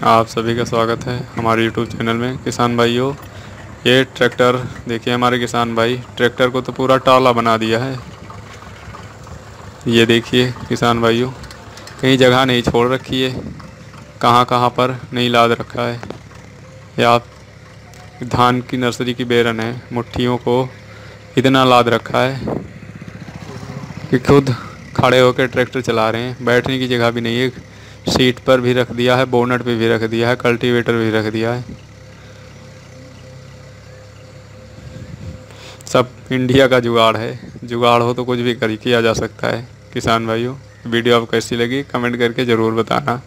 आप सभी का स्वागत है हमारे यूट्यूब चैनल में। किसान भाइयों, ये ट्रैक्टर, देखिए हमारे किसान भाई, ट्रैक्टर को तो पूरा टाला बना दिया है। ये देखिए किसान भाइयों, कहीं जगह नहीं छोड़ रखी है, कहाँ कहाँ पर नहीं लाद रखा है। ये आप धान की नर्सरी की बेरन है, मुट्ठियों को इतना लाद रखा है कि खुद खड़े होकर ट्रैक्टर चला रहे हैं, बैठने की जगह भी नहीं है। सीट पर भी रख दिया है, बोनट पे भी रख दिया है, कल्टीवेटर भी रख दिया है। सब इंडिया का जुगाड़ है। जुगाड़ हो तो कुछ भी कर, किया जा सकता है। किसान भाइयों, वीडियो आप कैसी लगी? कमेंट करके ज़रूर बताना।